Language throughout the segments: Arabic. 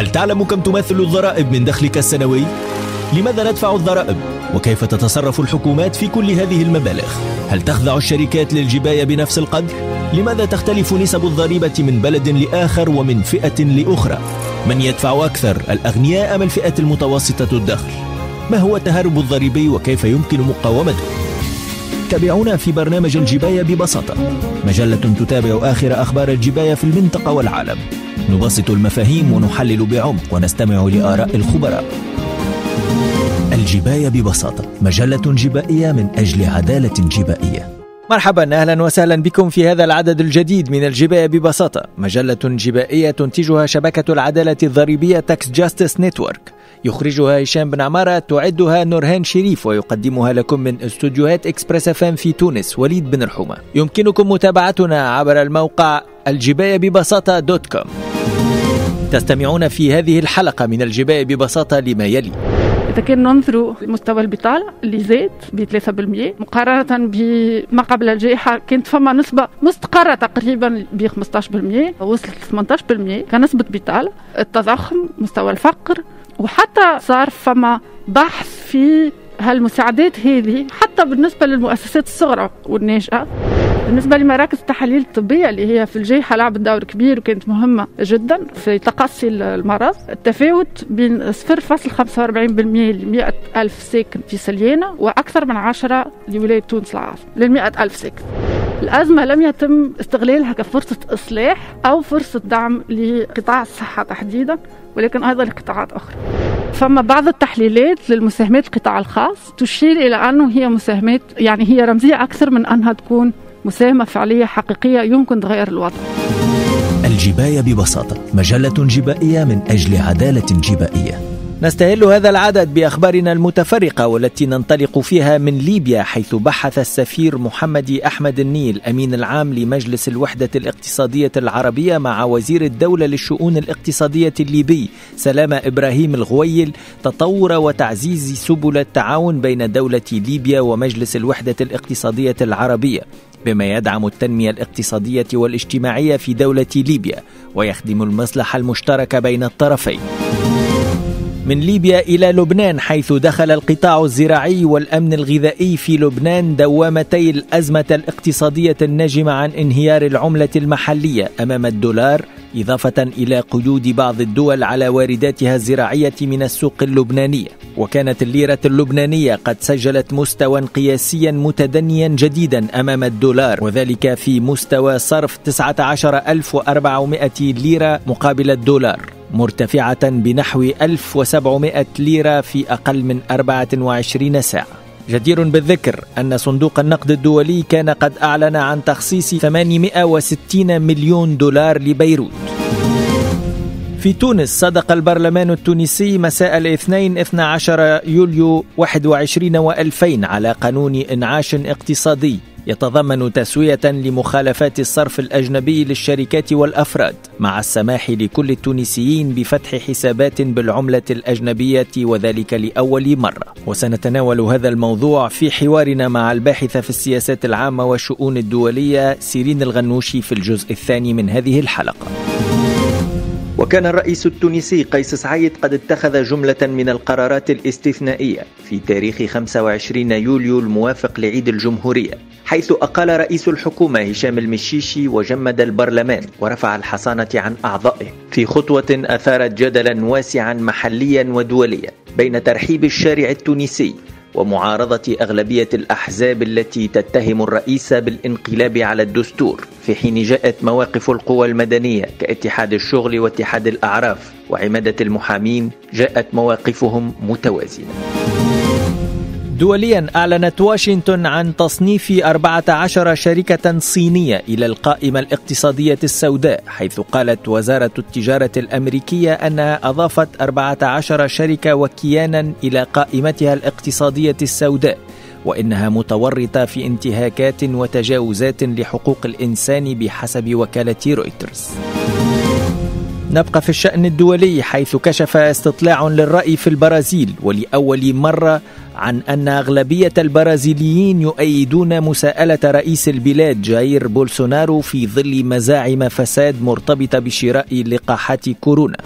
هل تعلم كم تمثل الضرائب من دخلك السنوي؟ لماذا ندفع الضرائب؟ وكيف تتصرف الحكومات في كل هذه المبالغ؟ هل تخضع الشركات للجباية بنفس القدر؟ لماذا تختلف نسب الضريبة من بلد لآخر ومن فئة لأخرى؟ من يدفع أكثر الأغنياء أم الفئة المتوسطة الدخل؟ ما هو التهرب الضريبي وكيف يمكن مقاومته؟ تابعونا في برنامج الجباية ببساطة مجلة تتابع آخر أخبار الجباية في المنطقة والعالم نبسط المفاهيم ونحلل بعمق ونستمع لآراء الخبراء الجباية ببساطة مجلة جبائية من أجل عدالة جبائية مرحبا أهلا وسهلا بكم في هذا العدد الجديد من الجباية ببساطة، مجلة جبائية تنتجها شبكة العدالة الضريبية Tax Justice Network، يخرجها هشام بن عمارة تعدها نورهان شريف ويقدمها لكم من استوديوهات Express FM في تونس وليد بن رحومة. يمكنكم متابعتنا عبر الموقع الجباية ببساطة دوت كوم. تستمعون في هذه الحلقة من الجباية ببساطة لما يلي. إذا كان ننظروا مستوى البطالة اللي زاد ب 3% مقارنة بما قبل الجائحة كانت فما نسبة مستقرة تقريبا ب 15% وصلت ل 18% كنسبة بطالة التضخم مستوى الفقر وحتى صار فما بحث في هالمساعدات هذه حتى بالنسبة للمؤسسات الصغرى والناشئة بالنسبة لمراكز التحاليل الطبية اللي هي في الجيحة لعبت دور كبير وكانت مهمة جدا في تقصي المرض التفاوت بين 0.45% ل 100 ألف ساكن في سليانة وأكثر من 10 لولاية تونس العاصمة لل 100 ألف ساكن. الأزمة لم يتم استغلالها كفرصة إصلاح أو فرصة دعم لقطاع الصحة تحديدا ولكن أيضا لقطاعات أخرى. فما بعض التحليلات للمساهمات القطاع الخاص تشير إلى أنه هي مساهمات يعني هي رمزية أكثر من أنها تكون مساهمة فعلية حقيقية يمكن تغير الوضع. الجباية ببساطة مجلة جبائية من أجل عدالة جبائية. نستهل هذا العدد بأخبارنا المتفرقة والتي ننطلق فيها من ليبيا حيث بحث السفير محمد أحمد النيل أمين العام لمجلس الوحدة الاقتصادية العربية مع وزير الدولة للشؤون الاقتصادية الليبي سلامة إبراهيم الغويل تطور وتعزيز سبل التعاون بين دولة ليبيا ومجلس الوحدة الاقتصادية العربية. بما يدعم التنمية الاقتصادية والاجتماعية في دولة ليبيا ويخدم المصلحة المشتركة بين الطرفين. من ليبيا إلى لبنان حيث دخل القطاع الزراعي والأمن الغذائي في لبنان دوامتي الأزمة الاقتصادية الناجمة عن انهيار العملة المحلية أمام الدولار إضافة إلى قيود بعض الدول على وارداتها الزراعية من السوق اللبنانيه وكانت الليرة اللبنانية قد سجلت مستوى قياسيا متدنيا جديدا أمام الدولار وذلك في مستوى صرف 19400 ليرة مقابل الدولار مرتفعة بنحو 1700 ليرة في أقل من 24 ساعة. جدير بالذكر أن صندوق النقد الدولي كان قد أعلن عن تخصيص 860 مليون دولار لبيروت. في تونس صدق البرلمان التونسي مساء الاثنين 12 يوليو 21 و2000 على قانون إنعاش اقتصادي. يتضمن تسوية لمخالفات الصرف الأجنبي للشركات والأفراد مع السماح لكل التونسيين بفتح حسابات بالعملة الأجنبية وذلك لأول مرة. وسنتناول هذا الموضوع في حوارنا مع الباحثة في السياسات العامة والشؤون الدولية سيرين الغنوشي في الجزء الثاني من هذه الحلقة. وكان الرئيس التونسي قيس سعيد قد اتخذ جملة من القرارات الاستثنائية في تاريخ 25 يوليو الموافق لعيد الجمهورية حيث أقال رئيس الحكومة هشام المشيشي وجمد البرلمان ورفع الحصانة عن أعضائه. في خطوة أثارت جدلا واسعا محليا ودوليا بين ترحيب الشارع التونسي ومعارضة أغلبية الأحزاب التي تتهم الرئيس بالانقلاب على الدستور. في حين جاءت مواقف القوى المدنية كاتحاد الشغل واتحاد الأعراف وعمادة المحامين جاءت مواقفهم متوازنة. دوليا أعلنت واشنطن عن تصنيف 14 شركة صينية إلى القائمة الاقتصادية السوداء حيث قالت وزارة التجارة الأمريكية أنها أضافت 14 شركة وكيانا إلى قائمتها الاقتصادية السوداء. وإنها متورطة في انتهاكات وتجاوزات لحقوق الإنسان بحسب وكالة رويترز. نبقى في الشأن الدولي حيث كشف استطلاع للرأي في البرازيل ولأول مرة عن أن أغلبية البرازيليين يؤيدون مساءلة رئيس البلاد جاير بولسونارو في ظل مزاعم فساد مرتبطة بشراء لقاحات كورونا.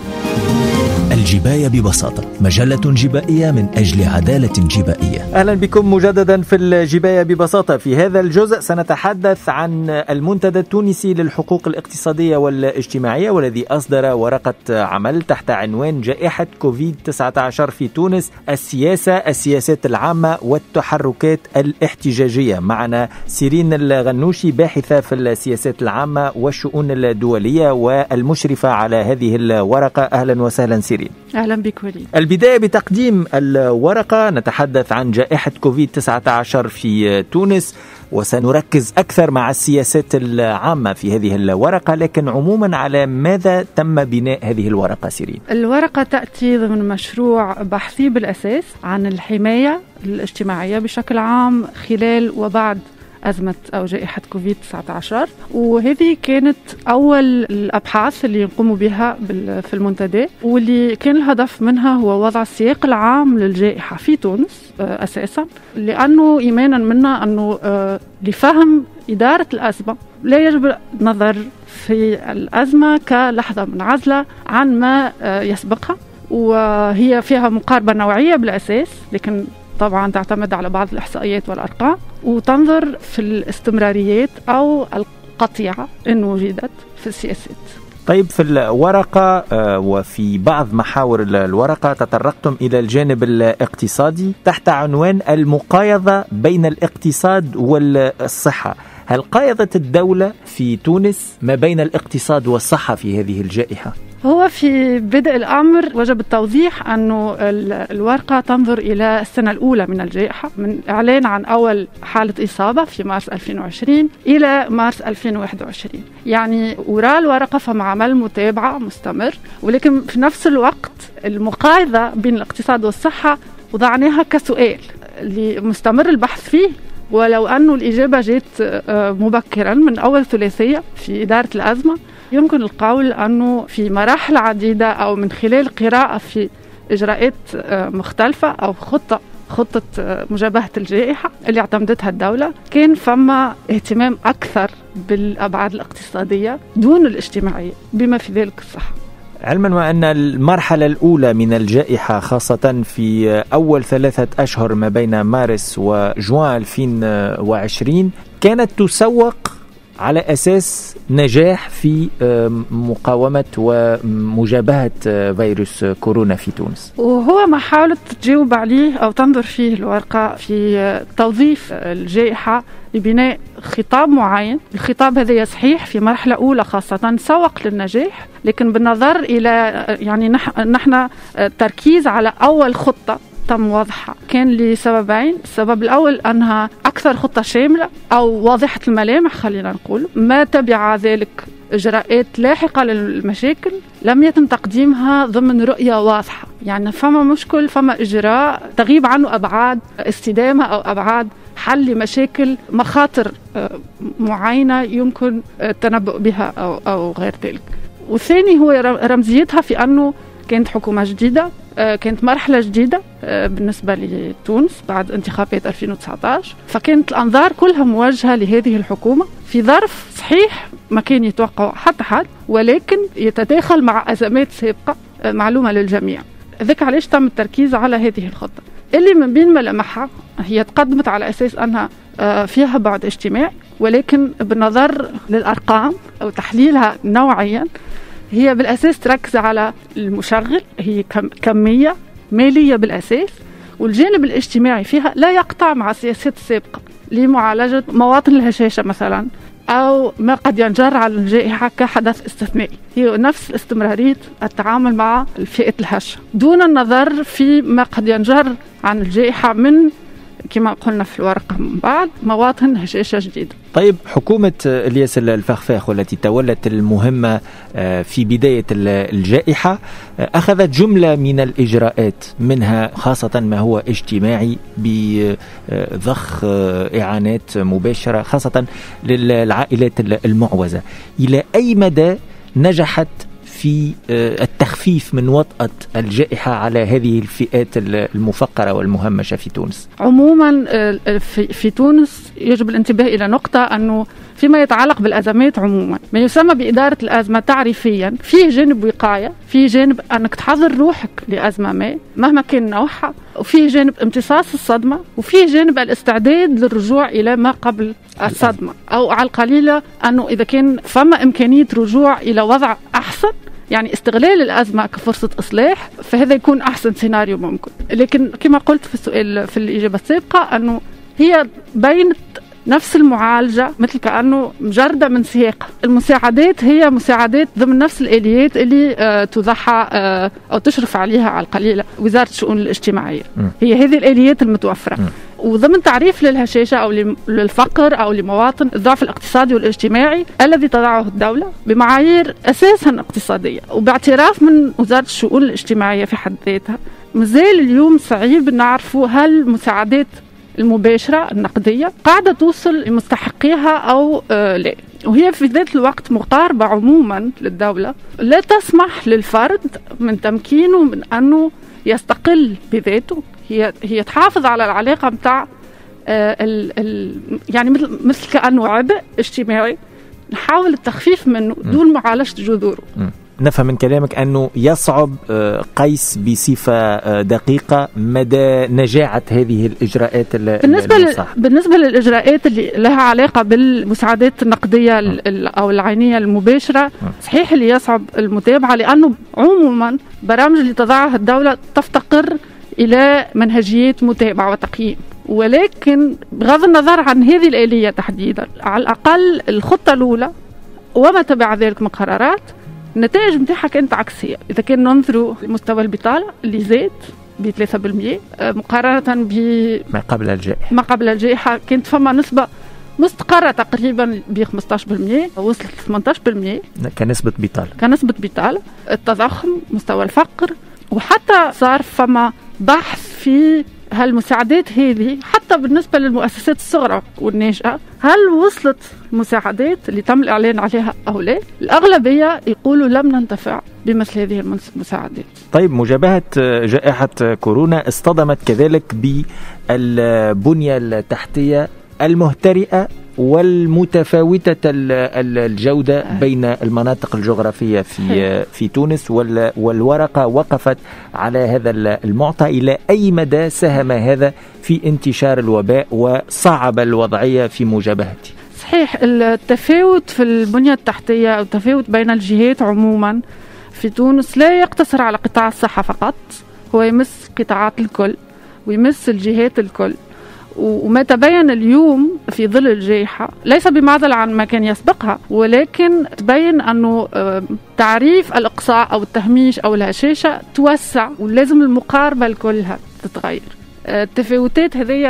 الجباية ببساطة. مجلة جبائية من أجل عدالة جبائية. أهلا بكم مجددا في الجباية ببساطة. في هذا الجزء سنتحدث عن المنتدى التونسي للحقوق الاقتصادية والاجتماعية والذي أصدر ورقة عمل تحت عنوان جائحة كوفيد 19 في تونس السياسة السياسات العامة والتحركات الاحتجاجية. معنا سيرين الغنوشي باحثة في السياسات العامة والشؤون الدولية والمشرفة على هذه الورقة. أهلا وسهلا سيرين. أهلا بك وليد. البداية بتقديم الورقة. نتحدث عن جائحة كوفيد 19 في تونس وسنركز أكثر مع السياسات العامة في هذه الورقة. لكن عموما على ماذا تم بناء هذه الورقة سيرين؟ الورقة تأتي ضمن مشروع بحثي بالأساس عن الحماية الاجتماعية بشكل عام خلال وبعد أزمة أو جائحة كوفيد 19 وهذه كانت أول الأبحاث اللي يقوموا بها في المنتدى. واللي كان الهدف منها هو وضع السياق العام للجائحة في تونس آه، أساسا. لأنه إيمانا منا أنه آه، لفهم إدارة الأزمة لا يجب النظر في الأزمة كلحظة منعزلة عن ما آه، يسبقها. وهي فيها مقاربة نوعية بالأساس لكن طبعا تعتمد على بعض الإحصائيات والأرقام وتنظر في الاستمراريات أو القطيعة إن وجدت في السياسات طيب في الورقة آه، وفي بعض محاور الورقة تطرقتم إلى الجانب الاقتصادي تحت عنوان المقايضة بين الاقتصاد والصحة هل قايضت الدولة في تونس ما بين الاقتصاد والصحة في هذه الجائحة؟ هو في بدء الأمر وجب التوضيح أنه الورقة تنظر إلى السنة الأولى من الجائحة من إعلان عن أول حالة إصابة في مارس 2020 إلى مارس 2021 يعني وراء الورقة فما عمل متابعة مستمر ولكن في نفس الوقت المقايضة بين الاقتصاد والصحة وضعناها كسؤال اللي مستمر البحث فيه. ولو أنه الإجابة جت آه، مبكرا من أول ثلاثية في إدارة الأزمة يمكن القول أنه في مراحل عديدة أو من خلال قراءة في إجراءات آه، مختلفة أو خطة خطة آه، مجابهة الجائحة اللي اعتمدتها الدولة كان فما اهتمام أكثر بالأبعاد الاقتصادية دون الاجتماعية بما في ذلك الصحة. علما وأن المرحلة الأولى من الجائحة خاصة في أول ثلاثة أشهر ما بين مارس وجوان 2020 كانت تسوق على أساس نجاح في مقاومة ومجابهة آه، فيروس كورونا في تونس. وهو ما حاولت تجاوب عليه أو تنظر فيه الورقة في آه، توظيف الجائحة لبناء خطاب معين، الخطاب هذا صحيح في مرحلة أولى خاصة سوق للنجاح، لكن بالنظر إلى آه، يعني نحن التركيز على أول خطة تم وضعها كان لسببين. السبب الأول أنها أكثر خطة شاملة أو واضحة الملامح خلينا نقول ما تبع ذلك إجراءات لاحقة للمشاكل لم يتم تقديمها ضمن رؤية واضحة. يعني فما مشكل فما إجراء تغيب عنه أبعاد استدامة أو أبعاد حل لمشاكل مخاطر آه، معينة يمكن التنبؤ بها أو, أو غير ذلك. والثاني هو رمزيتها في أنه كانت حكومة جديدة كانت مرحلة جديدة آه، بالنسبة لتونس بعد انتخابات 2019 فكانت الأنظار كلها موجهة لهذه الحكومة. في ظرف صحيح ما كان يتوقع حتى حد ولكن يتداخل مع أزمات سابقة آه، معلومة للجميع. ذاك علاش تم التركيز على هذه الخطة؟ اللي من بين ملامحها هي تقدمت على أساس أنها فيها بعد اجتماعي ولكن بالنظر للأرقام أو تحليلها نوعيا هي بالأساس تركز على المشغل هي كمية مالية بالأساس والجانب الاجتماعي فيها لا يقطع مع السياسات السابقة لمعالجة مواطن الهشاشة مثلا أو ما قد ينجر على الجائحة كحدث استثنائي. هي نفس استمرارية التعامل مع الفئة الهشة. دون النظر في ما قد ينجر عن الجائحة من كما قلنا في الورقة من بعد مواطن هشاشة جديدة طيب حكومة الياس الفخفاخ والتي تولت المهمة آه، في بداية الجائحة آه، أخذت جملة من الإجراءات منها خاصة ما هو اجتماعي بضخ آه، إعانات مباشرة خاصة للعائلات المعوزة. إلى أي مدى نجحت في آه، التخفيف من وطأة الجائحة على هذه الفئات المفقرة والمهمشة في تونس. عموما آه، في تونس يجب الانتباه إلى نقطة أنه في فيما يتعلق بالأزمات عموما ما يسمى بإدارة الأزمة تعريفيا فيه جانب وقاية فيه جانب أنك تحضر روحك لأزمة ما مهما كان نوعها وفيه جانب امتصاص الصدمة وفيه جانب الاستعداد للرجوع إلى ما قبل الصدمة أو على القليلة أنه إذا كان فما إمكانية رجوع إلى وضع أحسن يعني استغلال الأزمة كفرصة إصلاح فهذا يكون أحسن سيناريو ممكن. لكن كما قلت في السؤال في الإجابة السابقة أنه هي بينت نفس المعالجة مثل كأنه مجردة من سياق. المساعدات هي مساعدات ضمن نفس الآليات اللي آه تضحى آه أو تشرف عليها على القليلة. وزارة الشؤون الاجتماعية. م. هي هذه الآليات المتوفرة. م. وضمن تعريف للهشاشة أو للفقر أو لمواطن الضعف الاقتصادي والاجتماعي الذي تضعه الدولة بمعايير أساسا اقتصادية. وباعتراف من وزارة الشؤون الاجتماعية في حد ذاتها مازال اليوم صعيب نعرفوا هل مساعدات المباشرة النقدية قاعدة توصل لمستحقيها أو آه لا. وهي في ذات الوقت مقاربة عموما للدولة. لا تسمح للفرد من تمكينه من أنه يستقل بذاته. هي هي تحافظ على العلاقة متاع آه ال ال يعني مثل مثل كأنه عبء اجتماعي. نحاول التخفيف منه دون معالجة جذوره. نفهم من كلامك أنه يصعب قيس بصفة دقيقة مدى نجاعة هذه الإجراءات بالنسبة ل... بالنسبة للإجراءات اللي لها علاقة بالمساعدات النقدية م. أو العينية المباشرة صحيح اللي يصعب المتابعة لأنه عموما برامج اللي تضعها الدولة تفتقر إلى منهجيات متابعة وتقييم. ولكن بغض النظر عن هذه الآلية تحديدا على الأقل الخطة الأولى وما تبع ذلك من قرارات النتائج نتاعها كانت عكسية. إذا كان ننظروا لمستوى البطاله اللي زاد ب 3% مقارنة ب ما قبل الجائحة. ما قبل الجائحة كانت فما نسبة مستقرة تقريبا ب 15% وصلت ل 18% كنسبة بطالة كنسبة بطالة التضخم مستوى الفقر وحتى صار فما بحث في هالمساعدات هذه حتى بالنسبة للمؤسسات الصغرى والناشئة هل وصلت المساعدات اللي تم الإعلان عليها أو لا؟ الأغلبية يقولوا لم ننتفع بمثل هذه المساعدات. طيب مجابهة جائحة كورونا اصطدمت كذلك بالبنية التحتية المهترئة والمتفاوتة الجودة بين المناطق الجغرافية في في تونس والورقة وقفت على هذا المعطى إلى أي مدى ساهم هذا في انتشار الوباء وصعب الوضعية في مجابهته صحيح التفاوت في البنية التحتية أو التفاوت بين الجهات عموما في تونس لا يقتصر على قطاع الصحة فقط هو يمس قطاعات الكل ويمس الجهات الكل. وما تبين اليوم في ظل الجائحة ليس بمعزل عن ما كان يسبقها ولكن تبين أنه تعريف الإقصاء أو التهميش أو الهشاشة توسع ولازم المقاربة كلها تتغير. التفاوتات هذه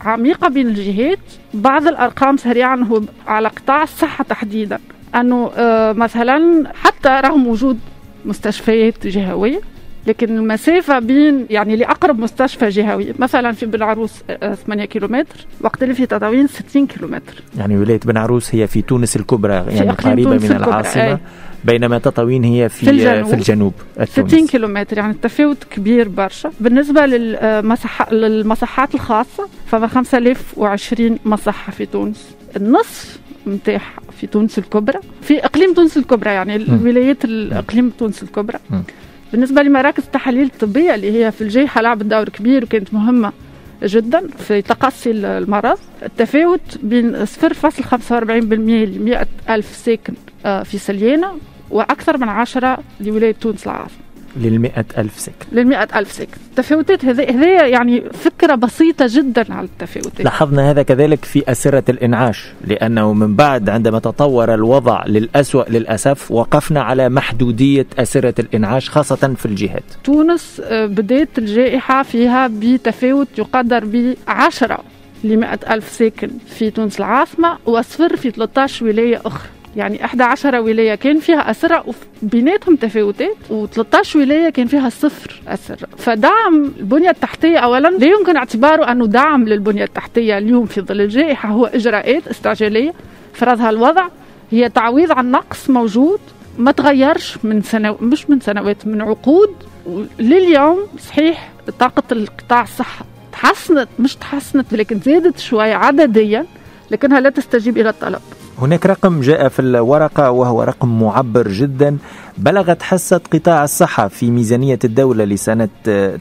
عميقة بين الجهات. بعض الأرقام سريعا على قطاع الصحة تحديدا أنه مثلا حتى رغم وجود مستشفيات جهوية لكن المسافة بين يعني لأقرب مستشفى جهوي مثلا في بن عروس 8 كيلومتر وقت اللي في تطاوين 60 كيلومتر. يعني ولاية بن عروس هي في تونس الكبرى يعني قريبة من العاصمة أي. بينما تطاوين هي في في الجنوب, في الجنوب 60 كيلومتر يعني التفاوت كبير برشا. بالنسبة للمصح للمصحات الخاصة فما 5020 مصحة في تونس. النصف متاح في تونس الكبرى. في أقليم تونس الكبرى يعني الولايات الأقليم تونس الكبرى. م. بالنسبة لمراكز التحاليل الطبية اللي هي في الجيحة لعبت دور كبير وكانت مهمة جدا في تقصي المرض التفاوت بين 0.45% ل 100 ألف ساكن آه، في سليانة وأكثر من 10 لولاية تونس العاصمة. للمئة ألف سكن. للمئة ألف سكن. التفاوتات هذه يعني فكرة بسيطة جدا على التفاوتات. لاحظنا هذا كذلك في أسرة الإنعاش لأنه من بعد عندما تطور الوضع للأسوأ للأسف وقفنا على محدودية أسرة الإنعاش خاصة في الجهات تونس آه، بداية الجائحة فيها بتفاوت يقدر ب 10 ل ألف ساكن في تونس العاصمة وصفر في 13 ولاية أخرى. يعني 11 ولاية كان فيها اسرى وبيناتهم تفاوتات و13 ولاية كان فيها صفر اسرى فدعم البنية التحتية اولا لا يمكن اعتباره أنه دعم للبنية التحتية اليوم في ظل الجائحة هو إجراءات استعجالية. فرضها الوضع هي تعويض عن نقص موجود ما تغيرش من سنو مش من سنوات من عقود. لليوم صحيح طاقة القطاع الصحة تحسنت مش تحسنت لكن زادت شوي عدديا لكنها لا تستجيب إلى الطلب. هناك رقم جاء في الورقة وهو رقم معبر جدا بلغت حصة قطاع الصحة في ميزانية الدولة لسنة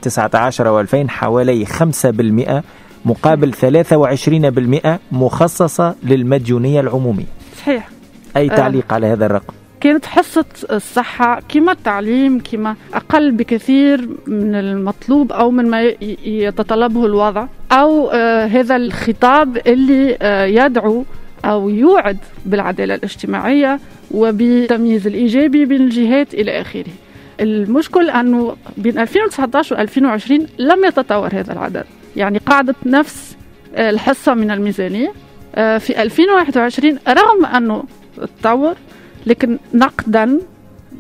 19 و2000 حوالي 5% مقابل 23% مخصصة للمديونية العمومية صحيح أي تعليق آه. على هذا الرقم؟ كانت حصة الصحة كما التعليم كما أقل بكثير من المطلوب أو من ما يتطلبه الوضع أو آه هذا الخطاب اللي آه يدعو أو يوعد بالعدالة الاجتماعية وبالتمييز الإيجابي بين الجهات إلى آخره. المشكل أنه بين 2019 و 2020 لم يتطور هذا العدد. يعني قاعدة نفس آه، الحصة من الميزانية آه، في 2021 رغم أنه تطور لكن نقدا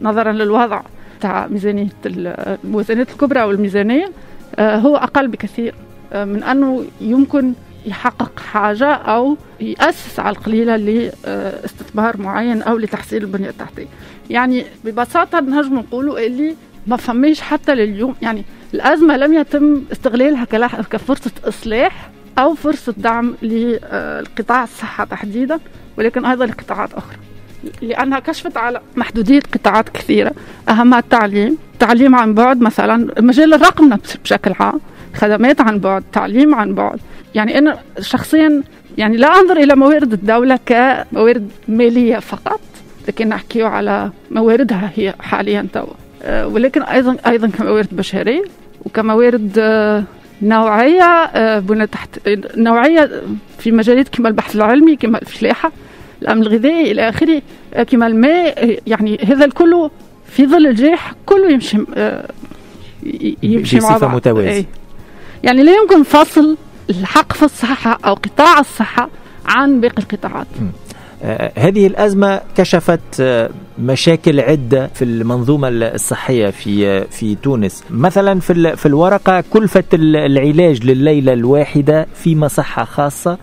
نظرا للوضع تاع ميزانية الميزانيات الكبرى أو الميزانية آه، هو أقل بكثير من أنه يمكن يحقق حاجة أو يأسس على القليلة لاستثمار معين أو لتحسين البنية التحتية. يعني ببساطة نجم نقولوا اللي ما فماش حتى لليوم يعني الأزمة لم يتم استغلالها كفرصة إصلاح أو فرصة دعم لقطاع الصحة تحديدا ولكن أيضا لقطاعات أخرى. لأنها كشفت على محدودية قطاعات كثيرة. أهمها التعليم تعليم عن بعد مثلا مجال الرقم بشكل عام خدمات عن بعد تعليم عن بعد. يعني أنا شخصيا يعني لا أنظر إلى موارد الدولة كموارد مالية فقط لكن نحكي على مواردها هي حاليا توا أه، ولكن أيضا أيضا كموارد بشرية وكموارد أه، نوعية أه، بنى تحت نوعية في مجالات كما البحث العلمي كما الفلاحة الأمن الغذائي إلى آخره. كما الماء يعني هذا الكل في ظل الجيح كله يمشي يمشي مع بعض. متوازي إيه. يعني لا يمكن فصل الحق في الصحة أو قطاع الصحة عن باقي القطاعات. آه هذه الأزمة كشفت آه مشاكل عدة في المنظومة الصحية في في تونس. مثلا في في الورقة كلفة العلاج لليلة الواحدة في مصحة خاصة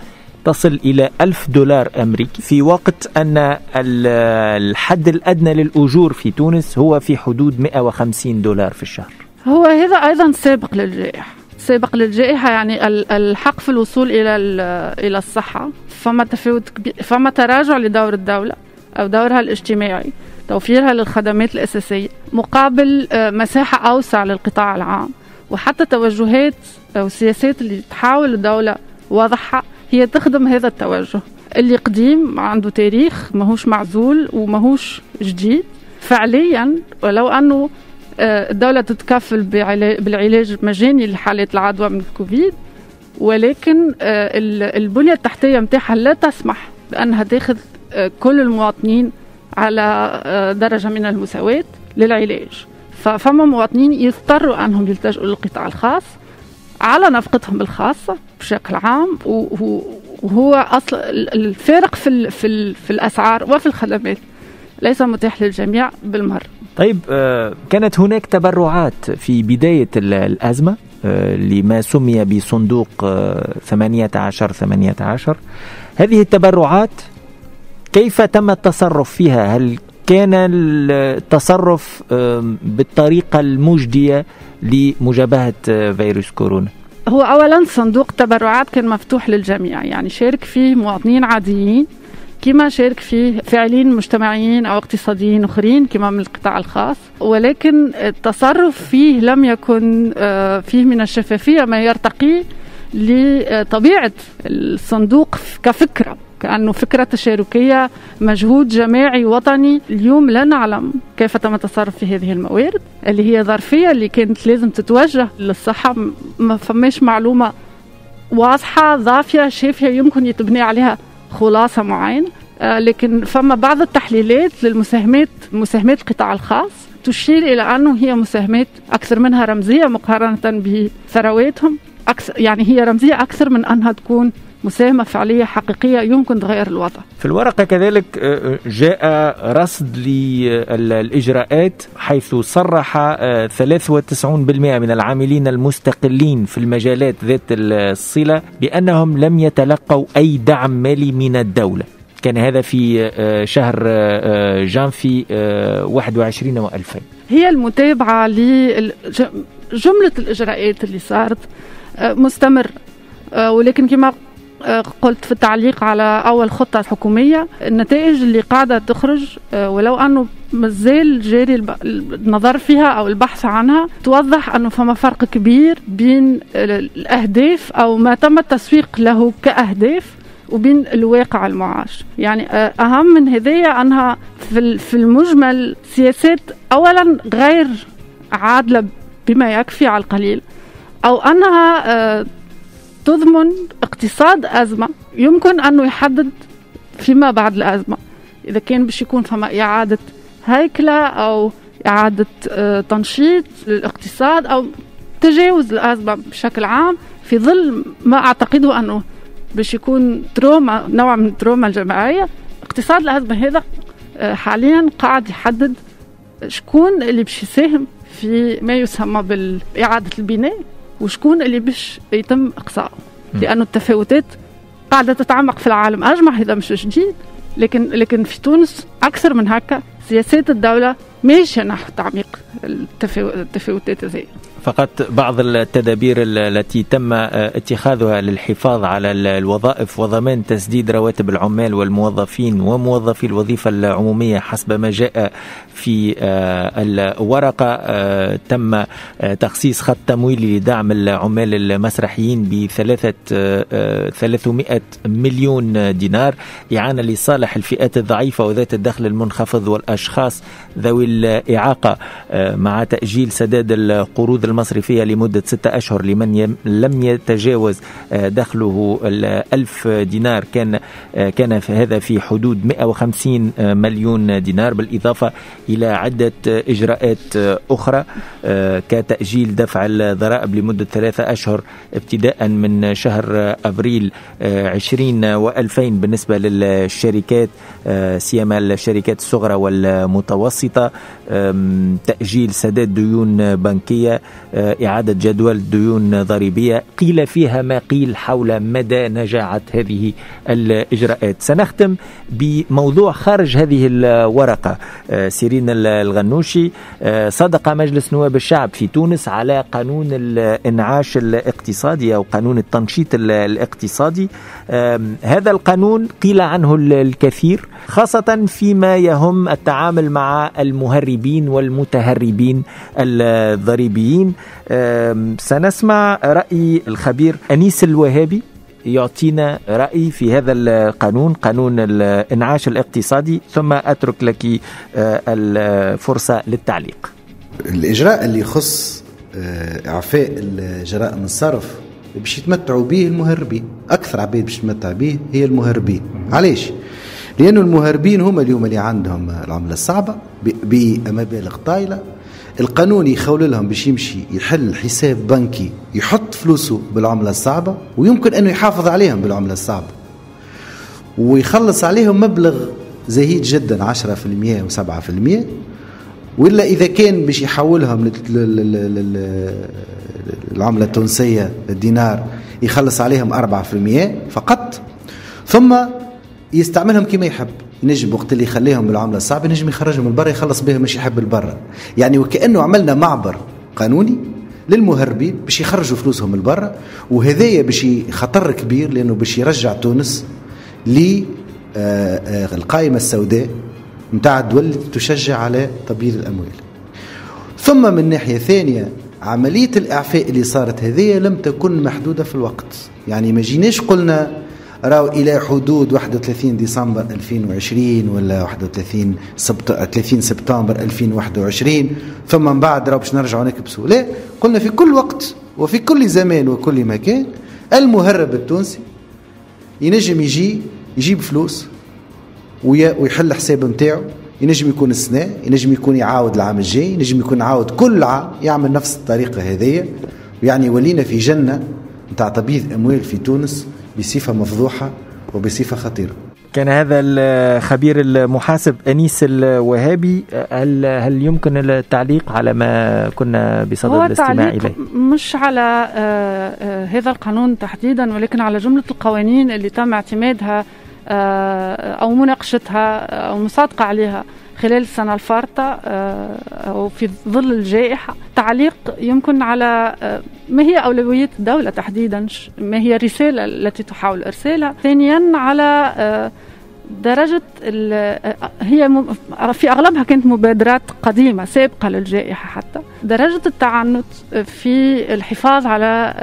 تصل إلى ألف دولار أمريكي. في وقت أن الحد الأدنى للأجور في تونس هو في حدود 150 دولار في الشهر. هو هذا أيضا سابق للجائحة سابق للجائحة يعني الحق في الوصول إلى إلى الصحة. فما تفاوت كبير فما تراجع لدور الدولة أو دورها الاجتماعي توفيرها للخدمات الأساسية مقابل آه، مساحة أوسع للقطاع العام. وحتى توجهات أو السياسات اللي تحاول الدولة وضعها هي تخدم هذا التوجه. اللي قديم عنده تاريخ ماهوش معزول وماهوش جديد. فعليا ولو أنه الدولة تتكفل بالعلاج مجاني لحالات العدوى من الكوفيد ولكن آه، البنية التحتية متاعها لا تسمح بأنها تاخذ آه، كل المواطنين على درجة من المساواة للعلاج. ففما مواطنين يضطروا أنهم يلتجئوا للقطاع الخاص على نفقتهم الخاصة بشكل عام وهو أصل الفارق في, في, في الأسعار وفي الخدمات ليس متاح للجميع بالمرة. طيب آه، كانت هناك تبرعات في بداية الأزمة آه، لما سمي بصندوق 18 آه، 18 هذه التبرعات كيف تم التصرف فيها؟ هل كان التصرف بالطريقة المجدية لمجابهة فيروس كورونا؟ هو اولا صندوق تبرعات كان مفتوح للجميع يعني شارك فيه مواطنين عاديين كما شارك فيه فاعلين مجتمعيين أو اقتصاديين آخرين كما من القطاع الخاص. ولكن التصرف فيه لم يكن آه، فيه من الشفافية ما يرتقي لطبيعة الصندوق كفكرة كأنه فكرة تشاركية مجهود جماعي وطني. اليوم لا نعلم كيف تم التصرف في هذه الموارد اللي هي ظرفية اللي كانت لازم تتوجه للصحة. ما فماش معلومة واضحة ضافية شافية يمكن يتبني عليها خلاصة معينة آه لكن فما بعض التحليلات للمساهمات مساهمات القطاع الخاص تشير إلى أنه هي مساهمات أكثر منها رمزية مقارنة بثرواتهم. أكثر يعني هي رمزية أكثر من أنها تكون مساهمة فعلية حقيقية يمكن تغير الوضع. في الورقة كذلك آه، آه، جاء رصد للإجراءات حيث صرح 93% آه، من العاملين المستقلين في المجالات ذات الصلة بأنهم لم يتلقوا أي دعم مالي من الدولة. كان هذا في شهر جانفي 21 و2000 هي المتابعة لجملة الإجراءات اللي صارت مستمر ولكن كما قلت في التعليق على أول خطة حكومية النتائج اللي قاعدة تخرج آه، ولو أنه مازال جاري النظر فيها أو البحث عنها توضح أنه فما فرق كبير بين الأهداف أو ما تم التسويق له كأهداف وبين الواقع المعاش. يعني آه، أهم من هذية أنها في المجمل سياسات أولا غير عادلة بما يكفي على القليل أو أنها تضمن اقتصاد أزمة. يمكن أنه يحدد فيما بعد الأزمة. إذا كان باش يكون فما إعادة هيكلة أو إعادة آه، تنشيط للاقتصاد أو تجاوز الأزمة بشكل عام في ظل ما أعتقده أنه باش يكون تروما نوع من التروما الجماعية اقتصاد الأزمة هذا آه، حاليا قاعد يحدد شكون اللي باش يساهم في ما يسمى بالإعادة البناء. وشكون اللي باش يتم إقصائه؟ لأنه التفاوتات قاعدة تتعمق في العالم. أجمع هذا مش جديد لكن لكن في تونس أكثر من هكا سياسات الدولة ماشية نحو تعميق التفاوتات هذه. فقط بعض التدابير التي تم آه، اتخاذها للحفاظ على الوظائف وضمان تسديد رواتب العمال والموظفين وموظفي الوظيفة العمومية حسب ما جاء في آه، الورقة. آه، تم تخصيص خط تمويلي لدعم العمال المسرحيين بثلاثة 300 مليون دينار إعانة لصالح الفئات الضعيفة وذات الدخل المنخفض والأشخاص ذوي الإعاقة. مع تأجيل سداد القروض المصرفية لمدة ستة أشهر لمن لم يتجاوز آه، دخله الألف دينار. كان آه، كان هذا في حدود 150 آه، مليون دينار. بالإضافة إلى عدة إجراءات أخرى كتأجيل دفع الضرائب لمدة ثلاثة أشهر ابتداء من شهر أبريل 20 و2000 بالنسبة للشركات سيما الشركات الصغرى والمتوسطة. تأجيل سداد ديون بنكية إعادة جدول ديون ضريبية. قيل فيها ما قيل حول مدى نجاعة هذه الإجراءات. سنختم بموضوع خارج هذه الورقة. آه، سيرين الغنوشي آه، صدق مجلس نواب الشعب في تونس على قانون الإنعاش الاقتصادي أو قانون التنشيط الاقتصادي. هذا القانون قيل عنه الكثير خاصة فيما يهم التعامل مع المهربين والمتهربين الضريبيين. سنسمع رأي الخبير أنيس الوهابي يعطينا رأي في هذا القانون قانون الإنعاش الاقتصادي ثم أترك لك آه، الفرصة للتعليق. الإجراء اللي يخص آه، إعفاء الجرائم الصرف باش يتمتعوا به المهربين أكثر عباد باش يتمتع به هي المهربين علاش؟ لأنه المهربين هم اليوم اللي عندهم العملة الصعبة بمبالغ طايلة القانون يخول لهم باش يمشي يحل حساب بنكي يحط فلوسه بالعملة الصعبة ويمكن أنه يحافظ عليهم بالعملة الصعبة. ويخلص عليهم مبلغ زهيد جدا 10% و7% ولا إذا كان باش يحولهم للعملة التونسية الدينار يخلص عليهم 4% فقط. ثم يستعملهم كما يحب. ينجم وقت اللي يخليهم بالعمله الصعبه ينجم يخرجهم برا يخلص بهم مش يحب البرا. يعني وكأنه عملنا معبر قانوني للمهربين باش يخرجوا فلوسهم برا وهذايا باش خطر كبير لأنه باش يرجع تونس للقائمه آه، السوداء نتاع الدول اللي تشجع على تبييض الأموال. ثم من ناحية ثانية عملية الإعفاء اللي صارت هذه لم تكن محدودة في الوقت. يعني ما جيناش قلنا راهو إلى حدود 31 ديسمبر 2020 ولا 31 سبت 30 سبتمبر 2021 ثم من بعد راهو باش نرجعوا نكبسوا لا قلنا في كل وقت وفي كل زمان وكل مكان المهرب التونسي ينجم يجي يجيب فلوس ويحل حساب نتاعو ينجم يكون السنة ينجم يكون يعاود العام الجاي ينجم يكون يعاود كل عام يعمل نفس الطريقة هذية يعني ولينا في جنة نتاع تبييض أموال في تونس. بصفة مفضوحة وبصفة خطيرة كان هذا الخبير المحاسب أنيس الوهابي هل هل يمكن التعليق على ما كنا بصدد الاستماع إليه؟ مش على آه، آه، هذا القانون تحديدا ولكن على جملة القوانين اللي تم اعتمادها آه، أو مناقشتها أو المصادقه عليها خلال السنة الفارطة آه، أو في ظل الجائحة تعليق يمكن على آه، ما هي أولويات الدولة تحديدا؟ ما هي الرسالة التي تحاول إرسالها؟ ثانيا على آه، درجة هي في أغلبها كانت مبادرات قديمة سابقة للجائحة حتى. درجة التعنت في الحفاظ على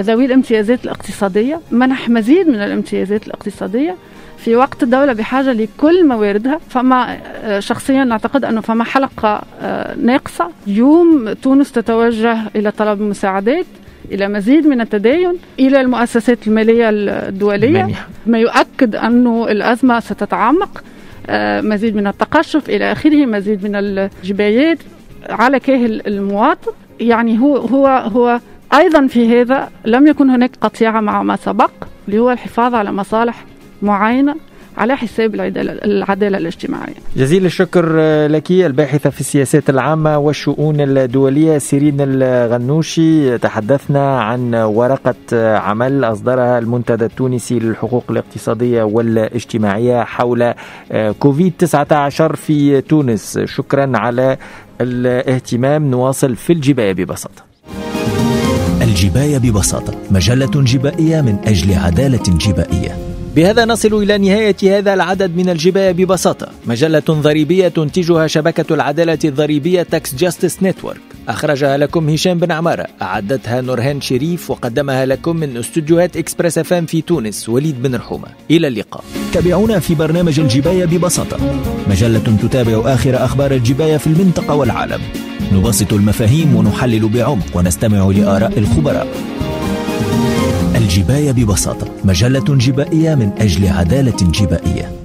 ذوي الامتيازات الاقتصادية. منح مزيد من الامتيازات الاقتصادية في وقت الدولة بحاجة لكل مواردها. فما آه، شخصيا نعتقد أنه فما حلقة آه، ناقصة. اليوم تونس تتوجه إلى طلب المساعدات إلى مزيد من التدين إلى المؤسسات المالية الدولية. ما يؤكد أنه الأزمة ستتعمق آه، مزيد من التقشف إلى آخره مزيد من الجبايات على كاهل المواطن. يعني هو هو هو أيضا في هذا لم يكن هناك قطيعة مع ما سبق اللي هو الحفاظ على مصالح معينة على حساب العدالة, الاجتماعية. جزيل الشكر لك الباحثة في السياسات العامة والشؤون الدولية سيرين الغنوشي. تحدثنا عن ورقة عمل أصدرها المنتدى التونسي للحقوق الاقتصادية والاجتماعية حول كوفيد 19 في تونس. شكرا على الاهتمام. نواصل في الجباية ببساطة. الجباية ببساطة مجلة جبائية من أجل عدالة جبائية. بهذا نصل إلى نهاية هذا العدد من الجباية ببساطة. مجلة ضريبية تنتجها شبكة العدالة الضريبية Tax Justice Network أخرجها لكم هشام بن عمارة. أعدتها نورهان شريف وقدمها لكم من استوديوهات إكسبريس أفام في تونس وليد بن رحومة. إلى اللقاء. تابعونا في برنامج الجباية ببساطة. مجلة تتابع آخر أخبار الجباية في المنطقة والعالم. نبسط المفاهيم ونحلل بعمق ونستمع لآراء الخبراء. الجباية ببساطة مجلة جبائية من أجل عدالة جبائية.